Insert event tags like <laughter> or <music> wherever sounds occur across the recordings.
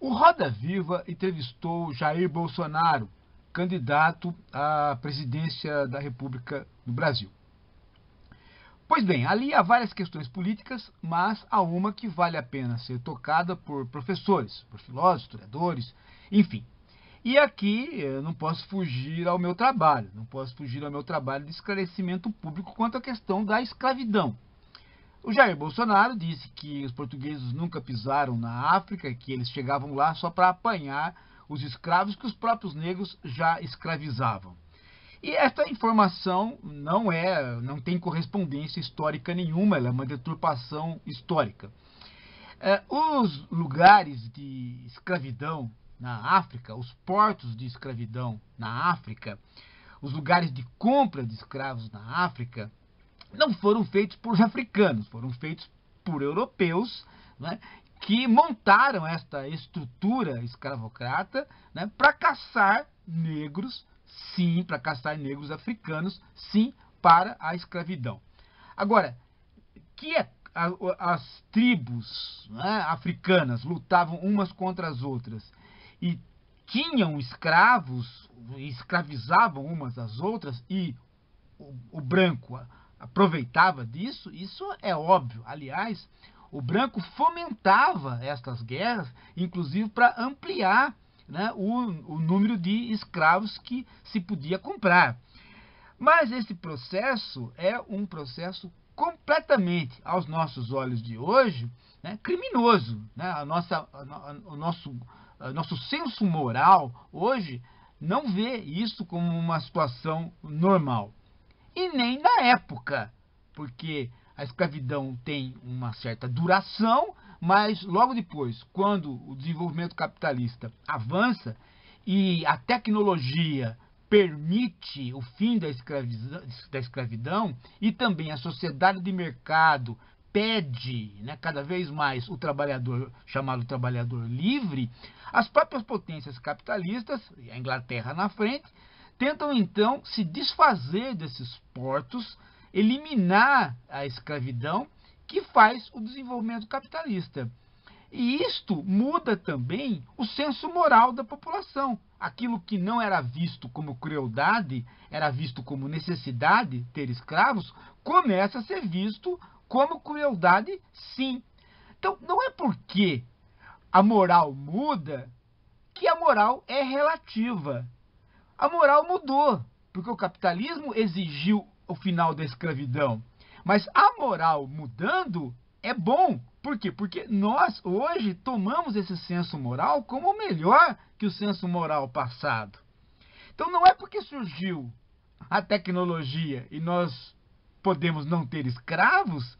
O Roda Viva entrevistou Jair Bolsonaro, candidato à presidência da República do Brasil. Pois bem, ali há várias questões políticas, mas há uma que vale a pena ser tocada por professores, por filósofos, historiadores, enfim. E aqui eu não posso fugir ao meu trabalho, não posso fugir ao meu trabalho de esclarecimento público quanto à questão da escravidão. O Jair Bolsonaro disse que os portugueses nunca pisaram na África, que eles chegavam lá só para apanhar os escravos que os próprios negros já escravizavam. E esta informação não é, não tem correspondência histórica nenhuma, ela é uma deturpação histórica. É, os lugares de escravidão na África, os portos de escravidão na África, os lugares de compra de escravos na África, não foram feitos por africanos, foram feitos por europeus, né, que montaram esta estrutura escravocrata né, para caçar negros, sim, para caçar negros africanos, sim, para a escravidão. Agora, que é, as tribos né, africanas lutavam umas contra as outras e tinham escravos, escravizavam umas às outras e o, o branco aproveitava disso, isso é óbvio. Aliás, o branco fomentava estas guerras, inclusive para ampliar né, o, o número de escravos que se podia comprar. Mas esse processo é um processo completamente, aos nossos olhos de hoje, né, criminoso. Né? A nossa, a, o nosso, a nosso senso moral hoje não vê isso como uma situação normal e nem na época, porque a escravidão tem uma certa duração, mas logo depois, quando o desenvolvimento capitalista avança e a tecnologia permite o fim da escravidão, da escravidão e também a sociedade de mercado pede né, cada vez mais o trabalhador, chamado trabalhador livre, as próprias potências capitalistas, a Inglaterra na frente, tentam então se desfazer desses portos, eliminar a escravidão que faz o desenvolvimento capitalista. E isto muda também o senso moral da população. Aquilo que não era visto como crueldade, era visto como necessidade ter escravos, começa a ser visto como crueldade, sim. Então, não é porque a moral muda que a moral é relativa a moral mudou, porque o capitalismo exigiu o final da escravidão. Mas a moral mudando é bom. Por quê? Porque nós hoje tomamos esse senso moral como melhor que o senso moral passado. Então não é porque surgiu a tecnologia e nós podemos não ter escravos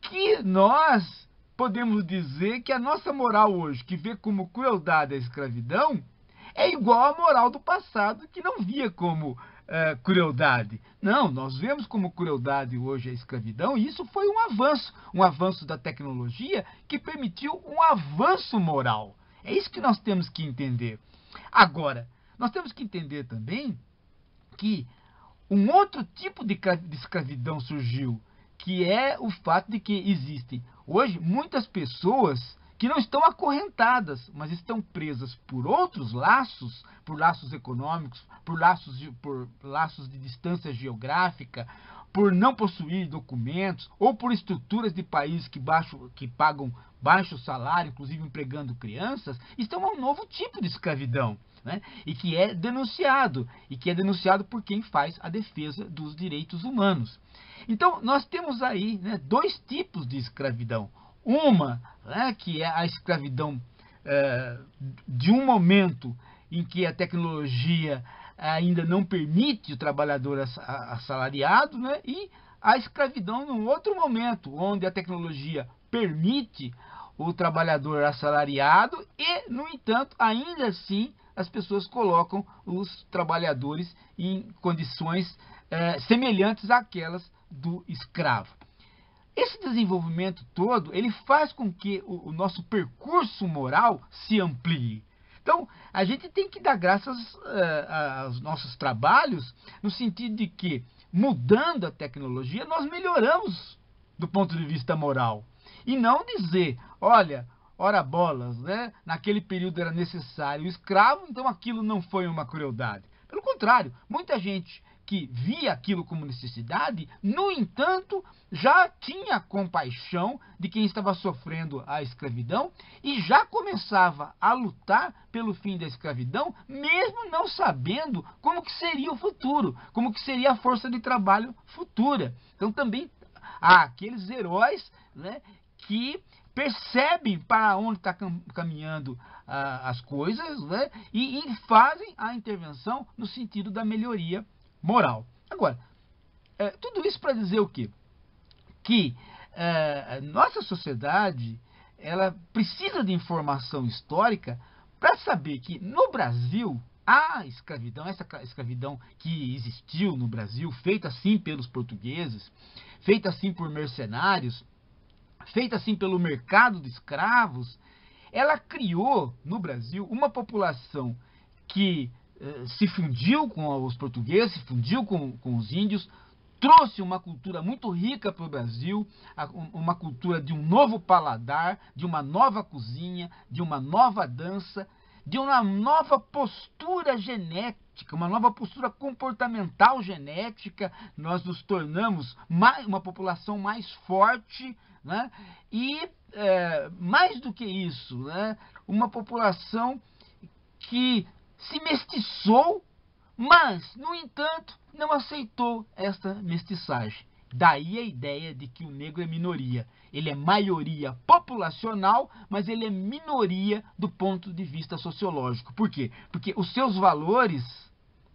que nós podemos dizer que a nossa moral hoje, que vê como crueldade a escravidão, é igual à moral do passado, que não via como é, crueldade. Não, nós vemos como crueldade hoje a escravidão, e isso foi um avanço, um avanço da tecnologia que permitiu um avanço moral. É isso que nós temos que entender. Agora, nós temos que entender também que um outro tipo de escravidão surgiu, que é o fato de que existem hoje muitas pessoas que não estão acorrentadas, mas estão presas por outros laços, por laços econômicos, por laços de, por laços de distância geográfica, por não possuir documentos ou por estruturas de países que, baixo, que pagam baixo salário, inclusive empregando crianças, estão a um novo tipo de escravidão. Né? E que é denunciado, e que é denunciado por quem faz a defesa dos direitos humanos. Então, nós temos aí né, dois tipos de escravidão. Uma, né, que é a escravidão é, de um momento em que a tecnologia ainda não permite o trabalhador assalariado, né, e a escravidão num outro momento, onde a tecnologia permite o trabalhador assalariado e, no entanto, ainda assim as pessoas colocam os trabalhadores em condições é, semelhantes àquelas do escravo. Esse desenvolvimento todo, ele faz com que o, o nosso percurso moral se amplie. Então, a gente tem que dar graças uh, aos nossos trabalhos, no sentido de que, mudando a tecnologia, nós melhoramos do ponto de vista moral. E não dizer, olha, ora bolas, né? Naquele período era necessário o escravo, então aquilo não foi uma crueldade. Pelo contrário, muita gente que via aquilo como necessidade, no entanto, já tinha compaixão de quem estava sofrendo a escravidão e já começava a lutar pelo fim da escravidão, mesmo não sabendo como que seria o futuro, como que seria a força de trabalho futura. Então também há aqueles heróis né, que percebem para onde está caminhando ah, as coisas né, e, e fazem a intervenção no sentido da melhoria moral. Agora, é, tudo isso para dizer o quê? Que é, nossa sociedade ela precisa de informação histórica para saber que no Brasil a escravidão, essa escravidão que existiu no Brasil, feita assim pelos portugueses, feita assim por mercenários, feita assim pelo mercado de escravos, ela criou no Brasil uma população que se fundiu com os portugueses, se fundiu com, com os índios, trouxe uma cultura muito rica para o Brasil, uma cultura de um novo paladar, de uma nova cozinha, de uma nova dança, de uma nova postura genética, uma nova postura comportamental genética. Nós nos tornamos mais, uma população mais forte, né? e é, mais do que isso, né? uma população que se mestiçou, mas, no entanto, não aceitou esta mestiçagem. Daí a ideia de que o negro é minoria. Ele é maioria populacional, mas ele é minoria do ponto de vista sociológico. Por quê? Porque os seus valores,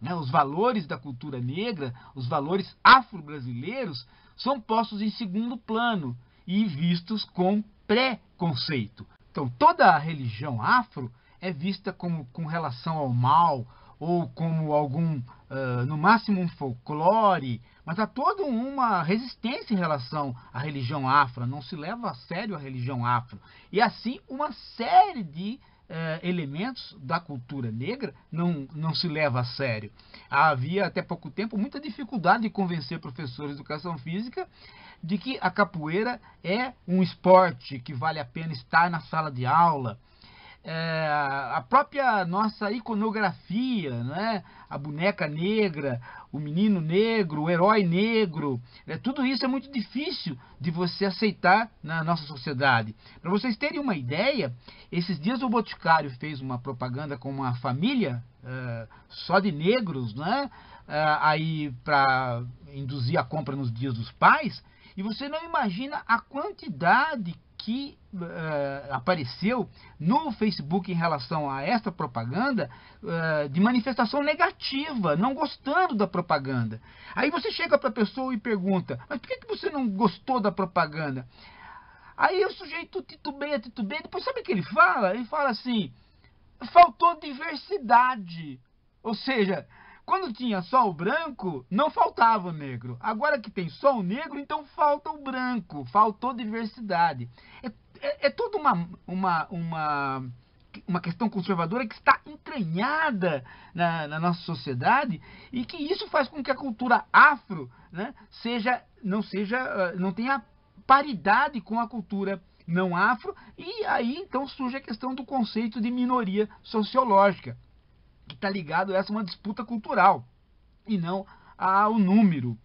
né, os valores da cultura negra, os valores afro-brasileiros, são postos em segundo plano e vistos com preconceito. Então, toda a religião afro é vista como com relação ao mal ou como algum, uh, no máximo um folclore, mas há toda uma resistência em relação à religião afro, não se leva a sério a religião afro. E assim uma série de uh, elementos da cultura negra não, não se leva a sério. Havia até pouco tempo muita dificuldade de convencer professores de educação física de que a capoeira é um esporte que vale a pena estar na sala de aula, é, a própria nossa iconografia, né? a boneca negra, o menino negro, o herói negro, né? tudo isso é muito difícil de você aceitar na nossa sociedade. Para vocês terem uma ideia, esses dias o Boticário fez uma propaganda com uma família uh, só de negros, né? Aí para induzir a compra nos dias dos pais, e você não imagina a quantidade que uh, apareceu no Facebook em relação a esta propaganda uh, de manifestação negativa, não gostando da propaganda. Aí você chega para a pessoa e pergunta: Mas por que, que você não gostou da propaganda? Aí o sujeito titubeia, titubeia, depois sabe o que ele fala? Ele fala assim: faltou diversidade. Ou seja, quando tinha só o branco, não faltava o negro. Agora que tem só o negro, então falta o branco. Faltou diversidade. É, é, é toda uma, uma, uma, uma questão conservadora que está entranhada na, na, nossa sociedade e que isso faz com que a cultura afro né, seja, não, seja, ah, não tenha paridade com a cultura não afro. E aí então surge a questão do conceito de minoria sociológica que está ligado a essa uma disputa cultural e não ao número.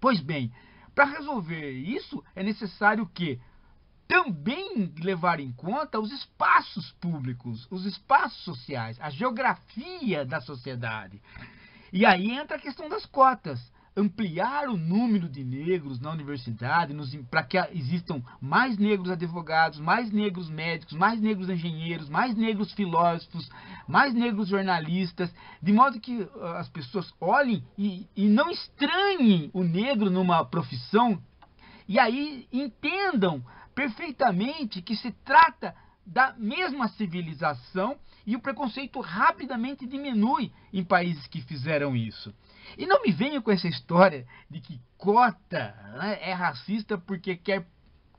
Pois bem, para resolver isso é necessário que também levar em conta os espaços públicos, os espaços sociais, a geografia da sociedade. E aí entra a questão das cotas ampliar o número de negros na universidade, para que existam mais negros advogados, mais negros médicos, mais negros engenheiros, mais negros filósofos, mais negros jornalistas, de modo que uh, as pessoas olhem e, e não estranhem o negro numa profissão e aí entendam perfeitamente que se trata da mesma civilização e o preconceito rapidamente diminui em países que fizeram isso. E não me venha com essa história de que cota né, é racista porque quer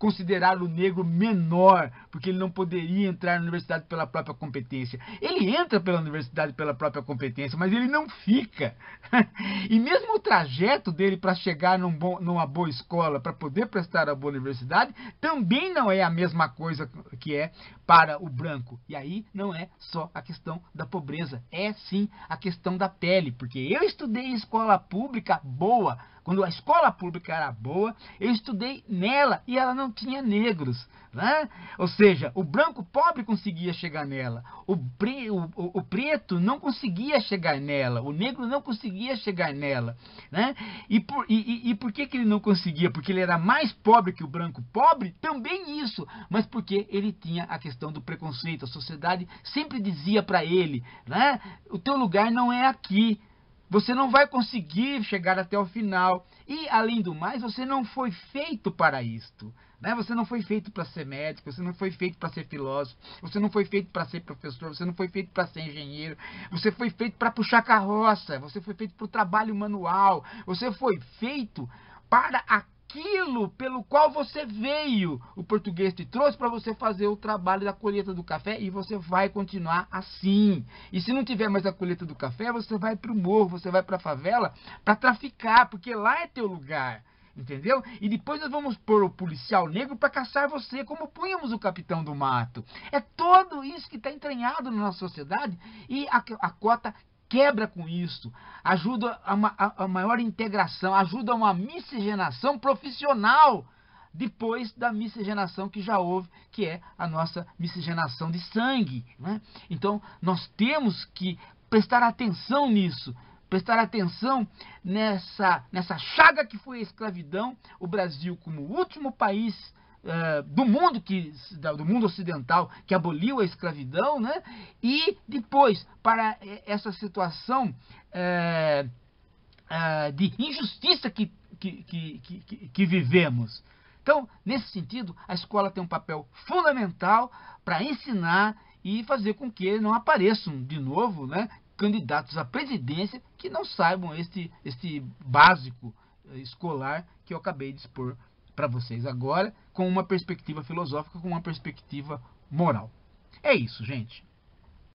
considerar o negro menor, porque ele não poderia entrar na universidade pela própria competência. Ele entra pela universidade pela própria competência, mas ele não fica. <laughs> E mesmo o trajeto dele para chegar num bom, numa boa escola, para poder prestar a boa universidade, também não é a mesma coisa que é para o branco. E aí não é só a questão da pobreza, é sim a questão da pele, porque eu estudei em escola pública boa, quando a escola pública era boa, eu estudei nela e ela não tinha negros. Né? Ou seja, o branco pobre conseguia chegar nela, o, pre, o, o, o, preto não conseguia chegar nela, o negro não conseguia chegar nela. Né? E, por, e, e, e por que, que ele não conseguia? Porque ele era mais pobre que o branco pobre? Também isso, mas porque ele tinha a questão do preconceito. A sociedade sempre dizia para ele: né? o teu lugar não é aqui. Você não vai conseguir chegar até o final. E, além do mais, você não foi feito para isto. Né? Você não foi feito para ser médico, você não foi feito para ser filósofo, você não foi feito para ser professor, você não foi feito para ser engenheiro, você foi feito para puxar carroça, você foi feito para o trabalho manual, você foi feito para a aquilo pelo qual você veio. O português te trouxe para você fazer o trabalho da colheita do café e você vai continuar assim. E se não tiver mais a colheita do café, você vai para o morro, você vai para a favela para traficar, porque lá é teu lugar. Entendeu? E depois nós vamos pôr o policial negro para caçar você, como punhamos o capitão do mato. É todo isso que está entranhado na nossa sociedade e a, a cota quebra com isso, ajuda a, uma, a, a maior integração, ajuda a uma miscigenação profissional depois da miscigenação que já houve, que é a nossa miscigenação de sangue. Né? Então, nós temos que prestar atenção nisso, prestar atenção nessa, nessa chaga que foi a escravidão, o Brasil como último país uh, do mundo que do mundo ocidental que aboliu a escravidão, né? E depois para essa situação uh, uh, de injustiça que, que, que, que, que vivemos. Então, nesse sentido, a escola tem um papel fundamental para ensinar e fazer com que não apareçam de novo né, candidatos à presidência que não saibam este, este básico escolar que eu acabei de expor para vocês agora com uma perspectiva filosófica, com uma perspectiva moral. É isso, gente.